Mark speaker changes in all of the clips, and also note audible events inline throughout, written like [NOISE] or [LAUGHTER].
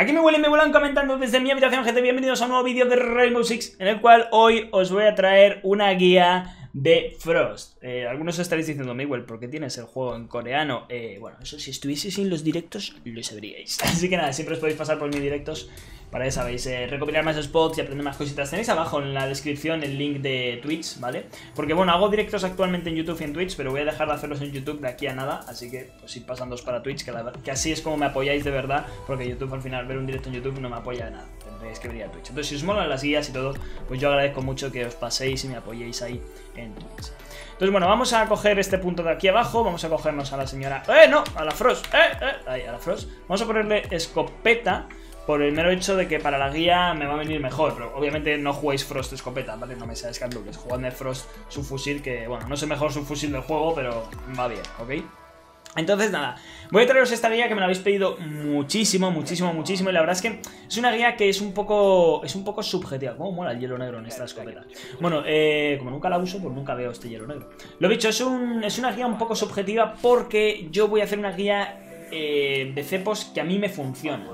Speaker 1: Aquí me huelen, me vuelan comentando desde mi habitación, gente. Bienvenidos a un nuevo vídeo de Rainbow Six, en el cual hoy os voy a traer una guía de Frost. Eh, algunos estaréis diciendo, Miguel, ¿por qué tienes el juego en coreano? Eh, bueno, eso si estuvieseis en los directos, lo sabríais. [LAUGHS] Así que nada, siempre os podéis pasar por mis directos para, ya sabéis, eh, recopilar más spots y aprender más cositas. Tenéis abajo en la descripción el link de Twitch, ¿vale? Porque bueno, hago directos actualmente en YouTube y en Twitch, pero voy a dejar de hacerlos en YouTube de aquí a nada. Así que, pues ir pasándoos para Twitch, que, que así es como me apoyáis de verdad. Porque YouTube al final, ver un directo en YouTube no me apoya de nada. Tendréis que a Twitch. Entonces, si os molan las guías y todo, pues yo agradezco mucho que os paséis y me apoyéis ahí en Twitch. Entonces, bueno, vamos a coger este punto de aquí abajo. Vamos a cogernos a la señora... ¡Eh, no! A la Frost. ¡Eh, eh! Ahí, a la Frost. Vamos a ponerle escopeta por el mero hecho de que para la guía me va a venir mejor. Pero obviamente no juguéis Frost escopeta, ¿vale? No me seáis candules. Jugadme Frost su fusil, que bueno, no el mejor su fusil del juego, pero va bien, ¿ok? Entonces nada, voy a traeros esta guía que me la habéis pedido muchísimo, muchísimo, muchísimo Y la verdad es que es una guía que es un poco es un poco subjetiva ¿Cómo mola el hielo negro en esta escopeta? Bueno, eh, como nunca la uso, pues nunca veo este hielo negro Lo dicho, es, un, es una guía un poco subjetiva porque yo voy a hacer una guía eh, de cepos que a mí me funcionan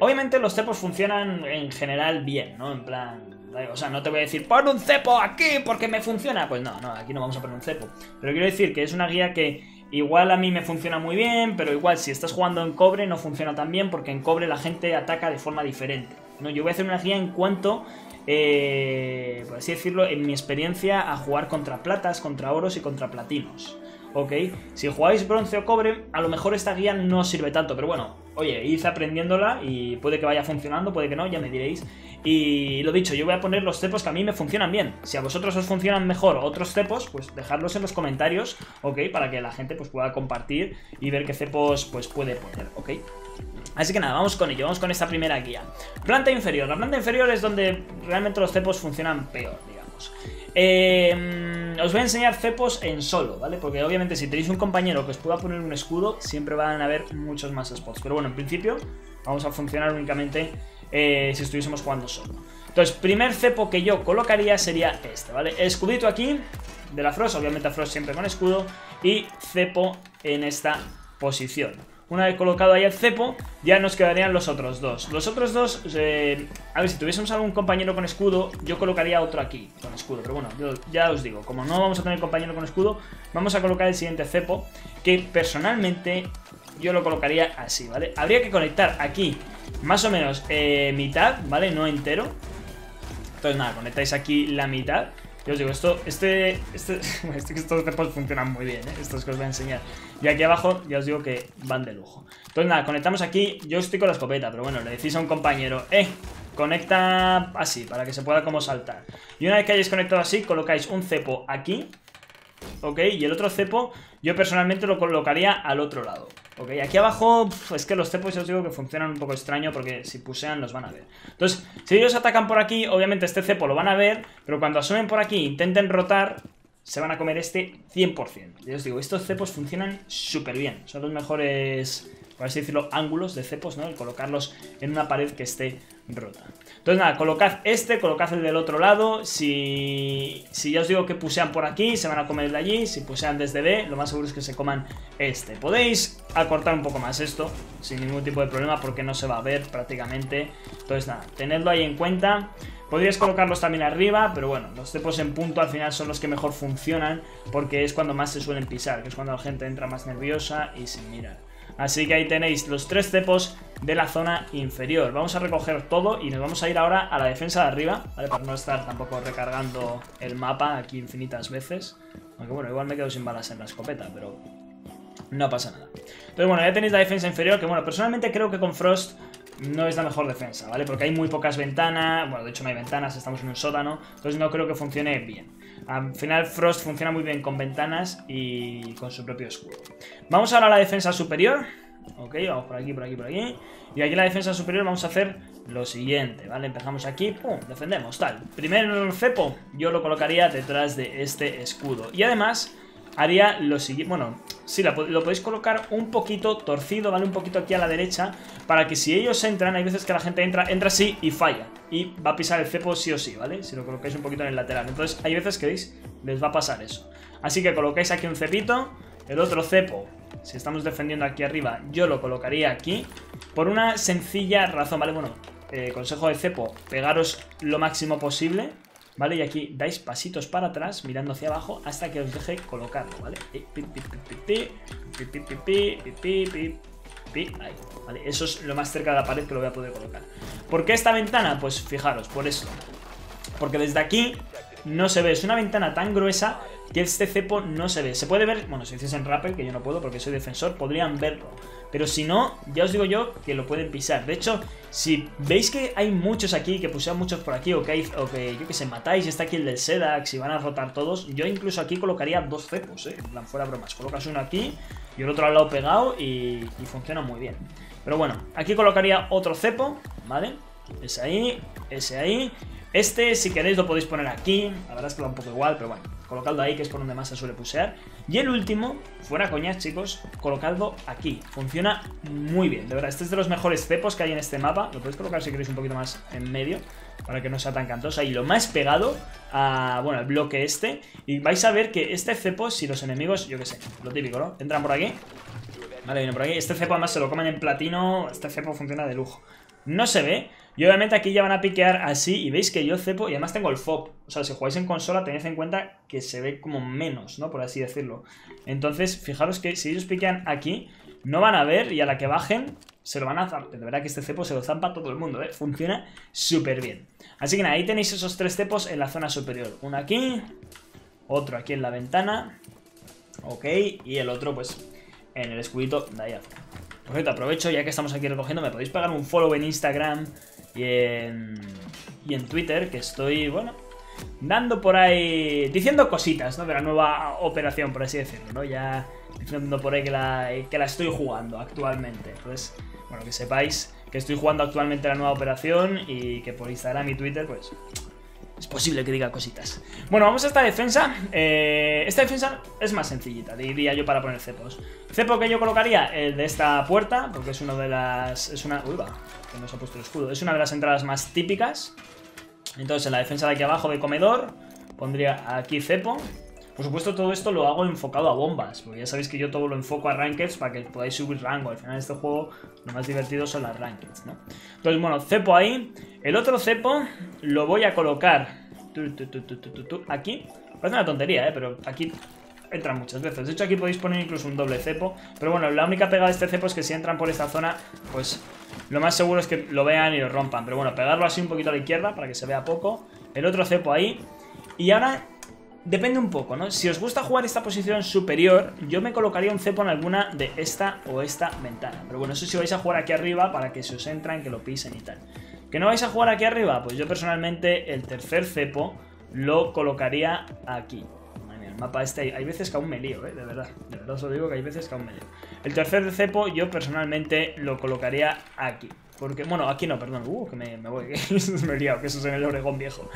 Speaker 1: Obviamente los cepos funcionan en general bien, ¿no? En plan... O sea, no te voy a decir, pon un cepo aquí porque me funciona. Pues no, no, aquí no vamos a poner un cepo. Pero quiero decir que es una guía que igual a mí me funciona muy bien, pero igual si estás jugando en cobre no funciona tan bien porque en cobre la gente ataca de forma diferente. ¿no? Yo voy a hacer una guía en cuanto, eh, por así decirlo, en mi experiencia a jugar contra platas, contra oros y contra platinos. ¿Ok? Si jugáis bronce o cobre, a lo mejor esta guía no sirve tanto, pero bueno, oye, id aprendiéndola y puede que vaya funcionando, puede que no, ya me diréis. Y lo dicho, yo voy a poner los cepos que a mí me funcionan bien. Si a vosotros os funcionan mejor otros cepos, pues dejadlos en los comentarios, ¿ok? Para que la gente pues pueda compartir y ver qué cepos pues puede poner, ¿ok? Así que nada, vamos con ello, vamos con esta primera guía. Planta inferior. La planta inferior es donde realmente los cepos funcionan peor, digamos. Eh, os voy a enseñar cepos en solo, ¿vale? Porque obviamente si tenéis un compañero que os pueda poner un escudo, siempre van a haber muchos más spots. Pero bueno, en principio vamos a funcionar únicamente eh, si estuviésemos jugando solo. Entonces, primer cepo que yo colocaría sería este, ¿vale? Escudito aquí de la Frost, obviamente Frost siempre con escudo, y cepo en esta posición. Una vez colocado ahí el cepo, ya nos quedarían los otros dos. Los otros dos, eh, a ver, si tuviésemos algún compañero con escudo, yo colocaría otro aquí con escudo. Pero bueno, yo, ya os digo, como no vamos a tener compañero con escudo, vamos a colocar el siguiente cepo, que personalmente yo lo colocaría así, ¿vale? Habría que conectar aquí más o menos eh, mitad, ¿vale? No entero. Entonces nada, conectáis aquí la mitad. Yo os digo, esto, este, este, [LAUGHS] este estos cepos funcionan muy bien, ¿eh? estos que os voy a enseñar. Y aquí abajo ya os digo que van de lujo. Entonces nada, conectamos aquí, yo estoy con la escopeta, pero bueno, le decís a un compañero, eh, conecta así, para que se pueda como saltar. Y una vez que hayáis conectado así, colocáis un cepo aquí, ¿ok? Y el otro cepo, yo personalmente lo colocaría al otro lado. Ok, aquí abajo es que los cepos ya os digo que funcionan un poco extraño porque si pusean los van a ver. Entonces, si ellos atacan por aquí, obviamente este cepo lo van a ver, pero cuando asomen por aquí intenten rotar, se van a comer este 100%. Ya os digo, estos cepos funcionan súper bien. Son los mejores por así decirlo, ángulos de cepos, ¿no? El colocarlos en una pared que esté rota. Entonces nada, colocad este, colocad el del otro lado. Si, si ya os digo que pusean por aquí, se van a comer el de allí. Si pusean desde B, lo más seguro es que se coman este. Podéis acortar un poco más esto, sin ningún tipo de problema, porque no se va a ver prácticamente. Entonces nada, tenedlo ahí en cuenta. Podríais colocarlos también arriba, pero bueno, los cepos en punto al final son los que mejor funcionan, porque es cuando más se suelen pisar, que es cuando la gente entra más nerviosa y sin mirar. Así que ahí tenéis los tres cepos de la zona inferior. Vamos a recoger todo y nos vamos a ir ahora a la defensa de arriba, ¿vale? Para no estar tampoco recargando el mapa aquí infinitas veces. Aunque bueno, igual me quedo sin balas en la escopeta, pero no pasa nada. Entonces bueno, ya tenéis la defensa inferior, que bueno, personalmente creo que con Frost no es la mejor defensa, ¿vale? Porque hay muy pocas ventanas, bueno, de hecho no hay ventanas, estamos en un sótano, entonces no creo que funcione bien. Al final Frost funciona muy bien con ventanas y con su propio escudo. Vamos ahora a la defensa superior, ok, vamos por aquí, por aquí, por aquí. Y aquí en la defensa superior vamos a hacer lo siguiente, ¿vale? Empezamos aquí, pum, defendemos, tal. Primero el cepo, yo lo colocaría detrás de este escudo. Y además haría lo siguiente, bueno, sí, lo, podéis colocar un poquito torcido, ¿vale? Un poquito aquí a la derecha, para que si ellos entran, hay veces que la gente entra, entra así y falla. Y va a pisar el cepo sí o sí, ¿vale? Si lo colocáis un poquito en el lateral. Entonces, hay veces que, ¿veis? Les va a pasar eso. Así que colocáis aquí un cepito, el otro cepo si estamos defendiendo aquí arriba, yo lo colocaría aquí. Por una sencilla razón, ¿vale? Bueno, eh, consejo de cepo, pegaros lo máximo posible. ¿Vale? Y aquí dais pasitos para atrás, mirando hacia abajo, hasta que os deje colocarlo, ¿vale? Ahí, ¿vale? Eso es lo más cerca de la pared que lo voy a poder colocar. ¿Por qué esta ventana? Pues fijaros, por eso. Porque desde aquí no se ve. Es una ventana tan gruesa que este cepo no se ve. Se puede ver, bueno, si en rappel, que yo no puedo porque soy defensor, podrían verlo. Pero si no, ya os digo yo que lo pueden pisar. De hecho, si veis que hay muchos aquí, que pusean muchos por aquí, o que, o que yo que sé, matáis, está aquí el del Sedax y van a rotar todos, yo incluso aquí colocaría dos cepos, ¿eh? En plan, fuera bromas. Colocas uno aquí y el otro al lado pegado y, y funciona muy bien. Pero bueno, aquí colocaría otro cepo, ¿vale? Ese ahí, ese ahí. Este, si queréis, lo podéis poner aquí. La verdad es que da un poco igual, pero bueno. Colocadlo ahí, que es por donde más se suele pusear. Y el último, fuera coñas, chicos, colocadlo aquí. Funciona muy bien, de verdad. Este es de los mejores cepos que hay en este mapa. Lo podéis colocar si queréis un poquito más en medio, para que no sea tan cantosa. Y lo más pegado a, bueno, al bloque este. Y vais a ver que este cepo, si los enemigos, yo qué sé, lo típico, ¿no? Entran por aquí. Vale, viene por aquí. Este cepo además se lo comen en platino. Este cepo funciona de lujo. No se ve, y obviamente aquí ya van a piquear así y veis que yo cepo y además tengo el FOB. O sea, si jugáis en consola tened en cuenta que se ve como menos, ¿no? Por así decirlo. Entonces, fijaros que si ellos piquean aquí, no van a ver y a la que bajen se lo van a zampar. De verdad que este cepo se lo zampa todo el mundo, ¿eh? Funciona súper bien. Así que nada, ahí tenéis esos tres cepos en la zona superior. Uno aquí, otro aquí en la ventana. Ok, y el otro pues en el escudito de afuera. Por cierto, aprovecho ya que estamos aquí recogiendo, me podéis pegar un follow en Instagram y en, y en Twitter, que estoy, bueno, dando por ahí, diciendo cositas, ¿no? De la nueva operación, por así decirlo, ¿no? Ya diciendo por ahí que la, que la estoy jugando actualmente. Entonces, bueno, que sepáis que estoy jugando actualmente la nueva operación y que por Instagram y Twitter, pues, es posible que diga cositas. Bueno, vamos a esta defensa. Eh, esta defensa es más sencillita, diría yo, para poner cepos. Cepo que yo colocaría el de esta puerta, porque es una de las... Es una... Uy, va, que no se ha puesto el escudo. Es una de las entradas más típicas. Entonces, en la defensa de aquí abajo de comedor, pondría aquí cepo. Por supuesto, todo esto lo hago enfocado a bombas, porque ya sabéis que yo todo lo enfoco a rankeds para que podáis subir rango. Al final de este juego lo más divertido son las rankeds, ¿no? Entonces, bueno, cepo ahí. El otro cepo lo voy a colocar aquí. Parece una tontería, ¿eh? Pero aquí entran muchas veces. De hecho, aquí podéis poner incluso un doble cepo. Pero bueno, la única pegada de este cepo es que si entran por esta zona, pues lo más seguro es que lo vean y lo rompan. Pero bueno, pegarlo así un poquito a la izquierda para que se vea poco. El otro cepo ahí. Y ahora Depende un poco, ¿no? Si os gusta jugar esta posición superior, yo me colocaría un cepo en alguna de esta o esta ventana. Pero bueno, eso si vais a jugar aquí arriba para que se os entran, que lo pisen y tal. ¿Que no vais a jugar aquí arriba? Pues yo personalmente el tercer cepo lo colocaría aquí. el mapa este, hay veces que aún me lío, ¿eh? De verdad, de verdad os lo digo que hay veces que aún me lío. El tercer cepo yo personalmente lo colocaría aquí. Porque, bueno, aquí no, perdón. Uh, que me, voy. [LAUGHS] me he liado, que eso es en el Oregón viejo.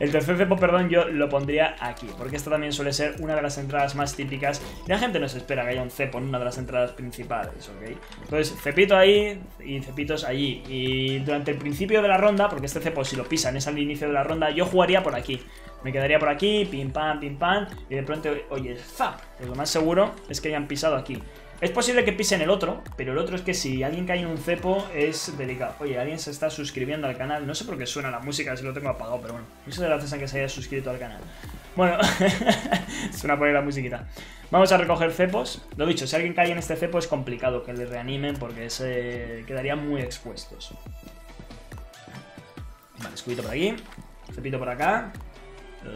Speaker 1: El tercer cepo, perdón, yo lo pondría aquí. Porque esto también suele ser una de las entradas más típicas. Y la gente no se espera que haya un cepo en una de las entradas principales, ¿ok? Entonces, cepito ahí y cepitos allí. Y durante el principio de la ronda, porque este cepo si lo pisan es al inicio de la ronda, yo jugaría por aquí. Me quedaría por aquí, pim pam, pim pam. Y de pronto, oye, ¡zap! Lo más seguro es que hayan pisado aquí. Es posible que pisen el otro, pero el otro es que si alguien cae en un cepo es delicado. Oye, alguien se está suscribiendo al canal. No sé por qué suena la música si lo tengo apagado, pero bueno. Muchas gracias a que se haya suscrito al canal. Bueno, [LAUGHS] suena ahí la musiquita. Vamos a recoger cepos. Lo dicho, si alguien cae en este cepo es complicado que le reanimen porque se quedarían muy expuestos. Vale, escudito por aquí. Cepito por acá.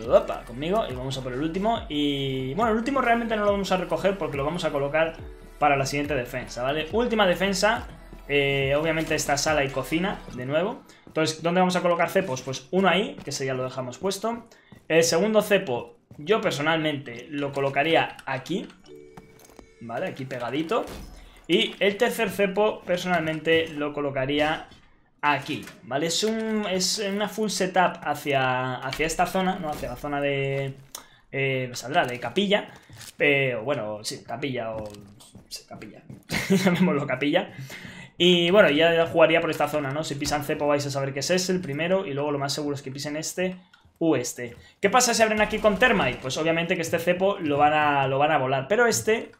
Speaker 1: Opa, conmigo. Y vamos a por el último. Y bueno, el último realmente no lo vamos a recoger porque lo vamos a colocar para la siguiente defensa, ¿vale? Última defensa, eh, obviamente esta sala y cocina, de nuevo. Entonces, ¿dónde vamos a colocar cepos? Pues uno ahí, que ese ya lo dejamos puesto. El segundo cepo, yo personalmente lo colocaría aquí, ¿vale? Aquí pegadito. Y el tercer cepo, personalmente, lo colocaría aquí, ¿vale? Es, un, es una full setup hacia, hacia esta zona, ¿no? Hacia la zona de... Eh, saldrá de capilla, pero bueno, sí, capilla o capilla. [LAUGHS] Llamémoslo capilla. Y bueno, ya jugaría por esta zona, ¿no? Si pisan cepo vais a saber que es ese, el primero, y luego lo más seguro es que pisen este u este. ¿Qué pasa si abren aquí con Termite? Pues obviamente que este cepo lo van a, lo van a volar, pero este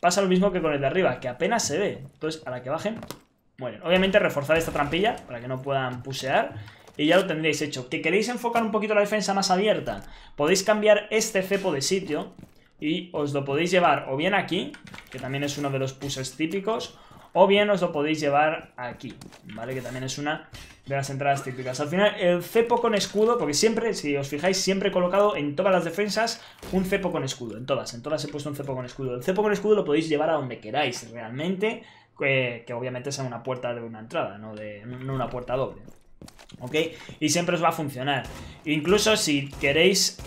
Speaker 1: pasa lo mismo que con el de arriba, que apenas se ve. Entonces, a la que bajen, mueren. Obviamente, reforzar esta trampilla para que no puedan pusear. Y ya lo tendréis hecho. ¿Que queréis enfocar un poquito la defensa más abierta? Podéis cambiar este cepo de sitio y os lo podéis llevar o bien aquí, que también es uno de los pushes típicos, o bien os lo podéis llevar aquí, ¿vale? Que también es una de las entradas típicas. Al final, el cepo con escudo, porque siempre, si os fijáis, siempre he colocado en todas las defensas un cepo con escudo. En todas, en todas he puesto un cepo con escudo. El cepo con escudo lo podéis llevar a donde queráis, realmente, que, obviamente sea una puerta de una entrada, no, de, no una puerta doble. ¿Ok? Y siempre os va a funcionar. Incluso si queréis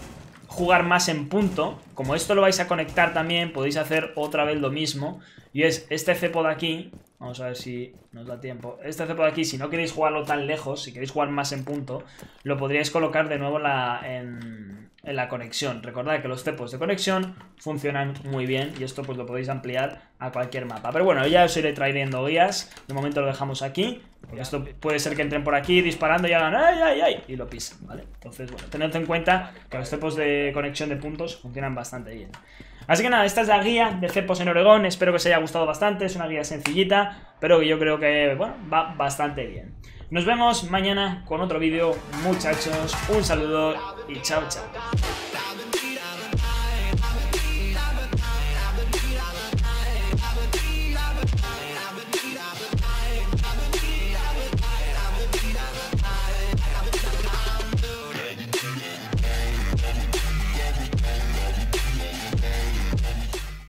Speaker 1: jugar más en punto, como esto lo vais a conectar también, podéis hacer otra vez lo mismo. Y es este cepo de aquí, vamos a ver si nos da tiempo. Este cepo de aquí, si no queréis jugarlo tan lejos, si queréis jugar más en punto, lo podríais colocar de nuevo en, en la conexión. Recordad que los cepos de conexión funcionan muy bien y esto pues lo podéis ampliar a cualquier mapa. Pero bueno, ya os iré trayendo guías. De momento lo dejamos aquí. Esto puede ser que entren por aquí disparando y hagan ¡ay, ay, ay! Y lo pisen, ¿vale? Entonces, bueno, tened en cuenta que los cepos de conexión de puntos funcionan bastante bien. Así que nada, esta es la guía de cepos en Oregón. Espero que os haya gustado bastante. Es una guía sencillita, pero yo creo que, bueno, va bastante bien. Nos vemos mañana con otro vídeo, muchachos. Un saludo y chao, chao.